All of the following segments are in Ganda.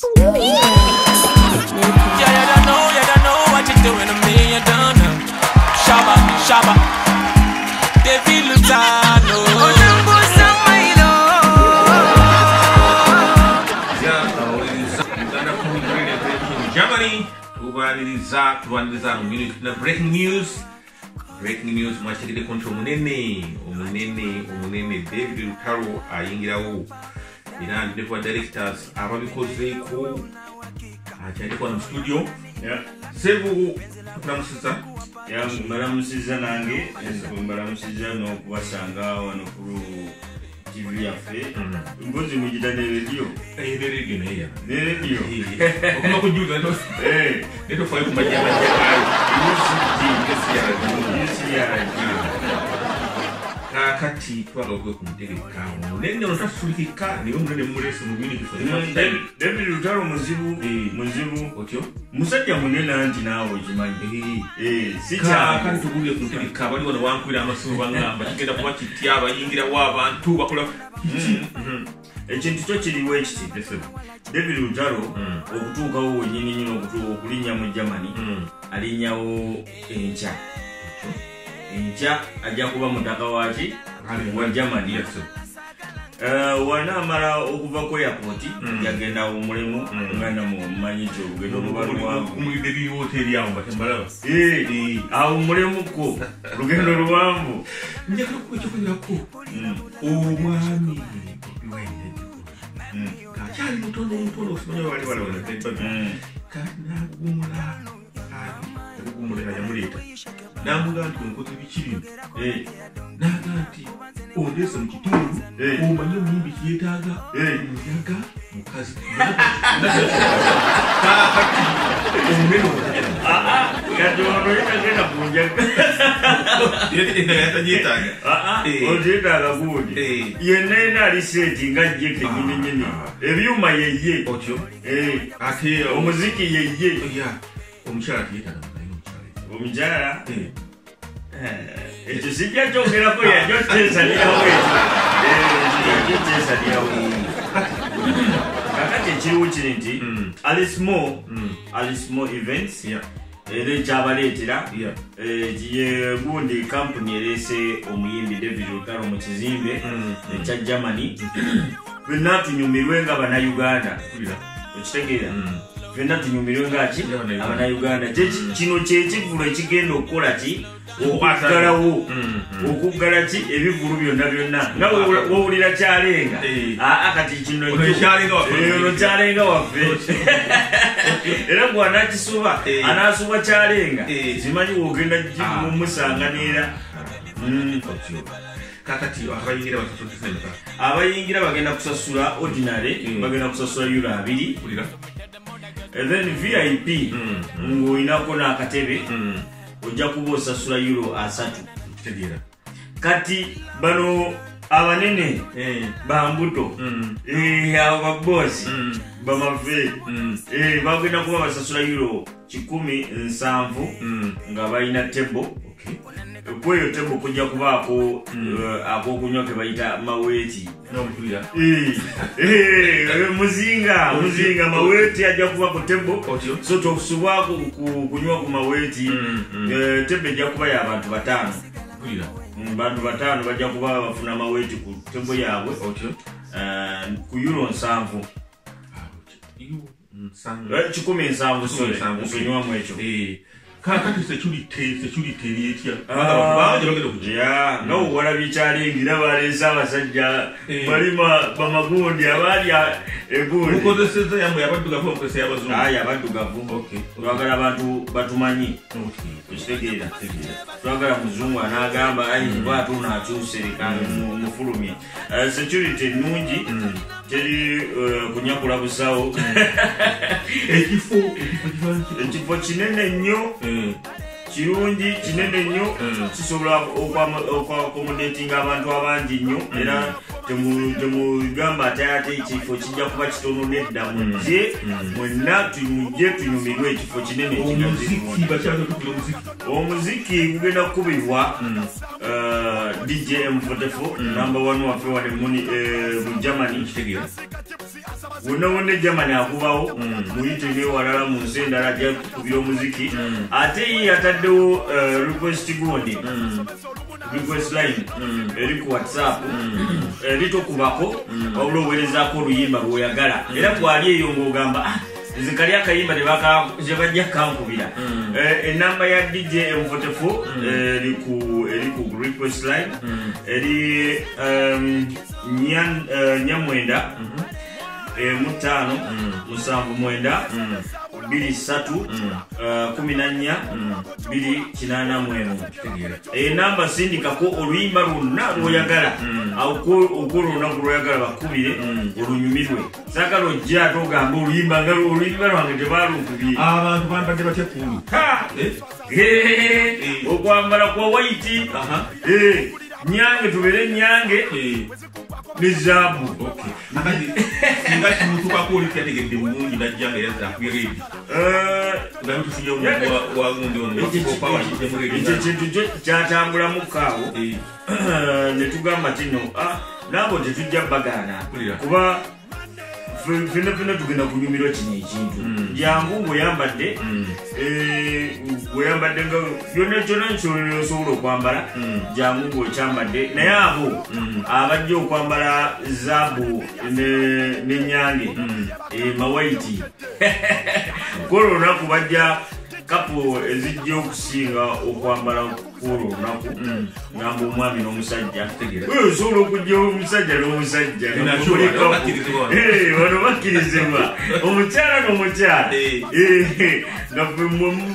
Yeah, you don't know, you don't know what you're doing to me, you don't know. Shabba, shabba. David Lutano. Breaking news breaking news mwakirire kontra omunene omunene omunene david lutaro ayingirawo ina ndivyo directors ababikoze ku akyariko ah, na studio. Yeah. sebu tukulamusiza mbalamusiza nange mbalamusiza n'okubasanga wano kuru tv ya yaffe mbozi mm-hmm. mugita ne rediyo eh, nerediyo naye nerediyo okuma kujuza netofayo kumajamajaayo ucrg kakati twagala okuwe ku mutegeka. Munene ono tasulikika naye omunene mumulese mu bini david lutalo muzibu Eh. muzibu. Otyo? Musajja munene anti naawe okimanyi Eh, si kakati tugulire ku mutegeka. Bali wano wankwira amasimu bagamba kigenda kuba kitya bayingirawo abantu bakola ekintu kyo kiriwo ekiti? David lutalo okutuukawo wenyini nyini okulinnya mu germany alinnyawo enkya enkya ajja kuba mutaka waki wa germany Eh, wanaamala okuva ku airport yagenda omulimu nga namumanyi nti olugendo luba luwanvu kumulidde biwoteri awo batembalaba Eh, awo mulimuko lugendo luwanvu. Njagala kuba ekyokunyirako Mm, omwami kakyali mutono mutono osimanya bali balawanaebabi mm. kanagumula umuntu yanyamuleeta n'amugamba nti onkoze biki bino eh, n'aga nti ondeesa mu kitundu eh. omanye omuyimbi kyetaaga? Eh. Njaga mukazi. Omumeno ah, ah. kati ah, yenna yena aliseeti nga jje kenyininyini ebyuma yeye oh. omuziki yeye oh, omukyala tyetaaga omukyala Eh. Eh, ekyo sijja kyogerako yajo tesalirawo ekyo yajo tesalirawo kakati ekiriwo kiri nti Mm. alismo Mm. alismo events. Era ekyabaleetera ya. Eh, gundi kampuni ereese omuyimbi david lutalo mu kizimbe Mm. ekya germany fenna tunyumirwe nga bannayuganda. Okitegeera. Mm. Fenna tunyumirwe ngaki abannayuganda Kye- kino kyekivulo ekigenda okukola ki? Okuggalawo. Mm, mm. okuggala ki? Ebivulu byonna byonna. Nga wowu- wowulira kyalenga? Eh. aa kati kino Ono ekyalenga waffe. Eh, ono kyalenga waffe. Era bwanakisuba Eh. anasuba kyalenga Eh. simanyi wogenda Ah. mumusanganira Mm. kakati abayingira abayingira bagenda kusasula ordinary Mm. bagenda kusasula euro abiri And then vip Mm. ng'olinako n'akatebe Mm. ojja kuba osasula euro asatu kati bano abanene Eh. bambuto. Eh, abo babosi Mm. bamafe. Eh, bagenda kuba basasula euro kikumi nsanvu nga balina tebo. Kweyo tebo kujja kubaako eh, akokunywa ke bayita maweeti. N'omutulira. Eh, eh, muzinga muzinga maweeti ajja kuba ku tebo so ku- kunywa ku maweeti Mm, mm. Eh, tebo ejja kuba y'abantu bataano. Bantu bataano bajja kuba bafuna maweeti ku tebo yaabwe. Eh, ku euro nsanvu. Ah, kikumi nsanvu nsonywamu ekyo. Kakati security security eryetya Ah, bangi bagenda kujja ya nga owalabye kyalengira baleese abasajja balima bamagundi abalya egundi mukozeseza yamwe abaddugavu omukozesa y'abazungu ayi abaddugavu twagala abantu batumanyi Okay. ekitegeera twagala muzungu anagamba ayi bwatu nakyuse mufulumye Eh, security ennungi teri eh, kunyakula busawo ekifo kinene nnyo Eh. Kirungi kinene nnyo. Mm. kisobola okwakomodatinga abantu abangi nnyo. Era temu- temugamba ate ate ekifo kijja kuba kitono nedda mujje mwenna tumujje tunyumirwe ekifo kinene omuziki gugenda kukubibwa eh, dj m44 number one waffe wane muni eh, mu germany wonna germany akubawo. Muyite newalala mu nsi endala ajja kubira omuziki ate ye yataddewo eh, request gundi. Request line. Eri ku whatsapp. Eri tokubako wabula owerezaako oluyimba lwoyagala era kwali eyo ngaogamba "Ah, nze kali akayimba tebajja kankubira. Eh, enamba ya dj m44 eh, eri ku request line. Eri nya- eh, nyamwenda emu ttaano musanvu mwenda bbiri ssatu eh, kumi na nnya bbiri kinaana mu emu enamba sindikako oluyimba lwonna lwoyagala. Okwolwolunaku lwoyagala bakubire olunyumirwe. Saagala ojja ate ogamba oluyimba nga oluyimba lwange tebalunkubye abantu bambadde batya kulu Ha! Eh, okwambala kwa waiti. Eh, nyange tubere nyange ne zaabu singa kimutukako oli kyategedde mulungi najja nga yazza kuyeredi Eh, ngabe tusinja omuntu wa- wa gundi ono opawakiddemu ekyo kintu kyo kyatambulamu kaawo ne tugamba kino ah, naabo tetujja bagaana kuba fena fena tugenda kunyumirwa kino ekintu. Jangu ng'oyambadde eh, ng'oyambadde nga byonna kyonna nkyolero osobola okwambala jangu ng'okyambadde naye abo abajja okwambala zaabu ne- n'enyange eh, mawaiti kwolwo olunaku bajja kapo ezijja okusinga okwambala kwolwo olunaku ngamba omwami n'omusajja Eh, osobola okugjawo omusajja n'omusajja couple. bakkirizibwa. Eh, omukyala n'omukyala. Eh. Eh, nga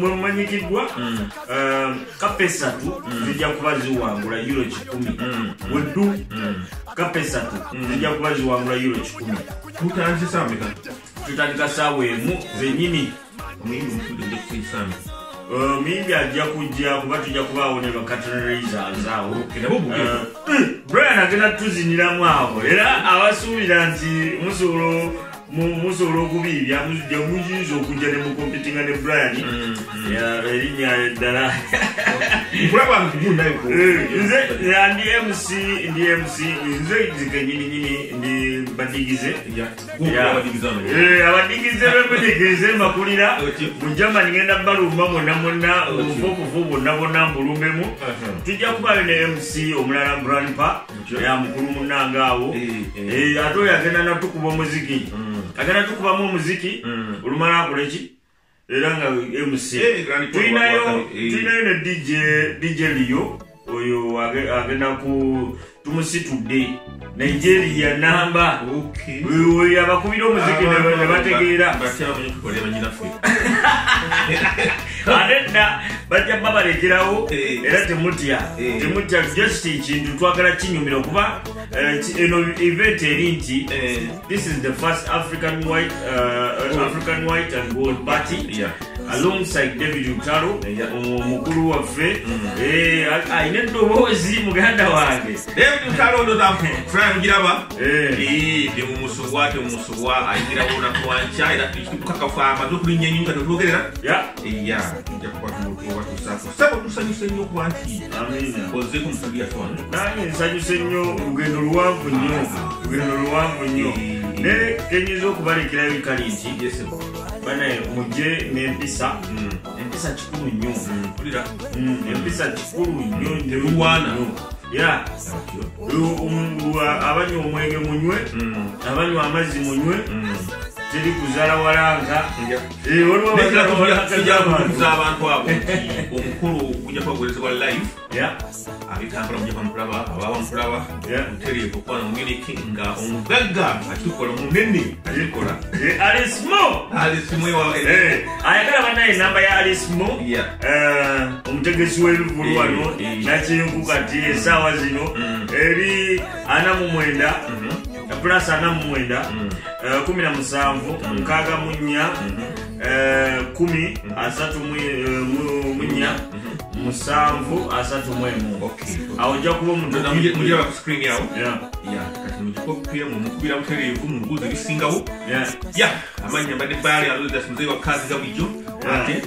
mwemanyikiddwa eh, kapa esatu zijja kuba ziwangula euro kikumi. Weddu kapa esatu zijja kuba ziwangula euro kikumi. Tutandika saawa emu zenyini omuyimbi omutudde nja kukuyisambe muyimbi ajja kujja kuba tujja kubaawo ne bakatoneraisers awo nabo bugendo Eh, brian agenda tuziniramu awo era abasuubira nti musobola mu- musobola okubiibya muyinza okujja ne mukompitinga ne brian Ya, erinnya eddala. Eh, nze ndi mc ndi mc nze zikenyininyini ndi badigize. Eh, abadigize bemudigize makulira. Mu germany ngenda balumba mwonna mwonna obufuukufu bwonna bwonna mbulumbemu tujja kubayo ne mc omulala grandpa. Mukulu munange awo. Eh, ate oyo agenda natukuba omuziki agenda tukubamu omuziki olumala akoleki era nga mc Eh, tulinayo eh. ne dj dj liyo oyo age- agenda ku tumusitudde nigeria namba. Oyo abakubira omuziki ne- bategeera. Ate dda bajja ba balekerawo Eh. era temutya. Eh. temutya just kintu twagala kinyumira okuba eh, eno event eri nti this is the first african white uh, african white and gold party. Yeah. Alongside david utalo Yeah. omukulu waffe. Eh, alina eddoboozi muganda wange. Giraba. Eh. ndi mumusubwa temumusubwa ayingira olunaku lwanca era tukakafu amaze okulinnya enyonyi kati otwogerera ya. Kuba sabo tusanyuse nnyo okuba nti ozeeko wano nange nsanyuse nnyo olugendo luwanvu nnyo olugendo luwanvu nnyo ne kenyinza okubalekerayo bikali nti banaye mujje n'empisa empisa kikulu nnyo mpulira Mm, empisa kikulu nnyo nnyo. ya. Um, wa- abanywa omwenge munywe. Abanywa amazzi munywe teri kuzaala walanga. Waliwo abazaala walanga z'abantu. tujakuza abantu abo omukulu gujja kubagolerezebwa live Ya, abikampala mujja kwamutulaba abawa mutulaba Yeah. mutereevu okwana muminiki nga omugagga akikola munene akikola Alice Mo. alisimwewa Eh, ayagala banaye enamba ya alice mo. Yeah. Eh, omutegesi w'ebivulu Eh, wano eh. nakinku kati esaawa zino eri ana mu mwenda plus ana mu mwenda eh, kumi na musanvu nkaaga mu nnya eh, kumi asatu mu eh, mu- mu nnya musanvu asatu mu emu Okay. awo ojja kuba omuntu mujaba ku screen yawo Yeah, ya kati mugikopira mumukubira butereevu mu buuzi ebisingawo yeah. ya amannya mbadde baali alozas muzeyi wa kazi ga bulijjo ate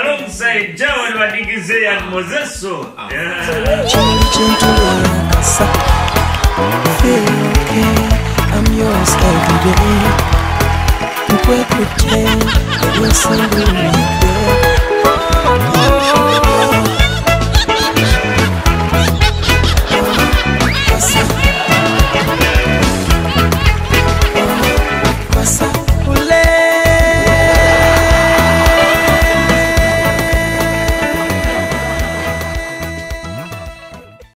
alongside jawali badigize yan mozeso Ah. Yeah. Changing to your Feel okay, I'm yours every day. You break the chain, you're so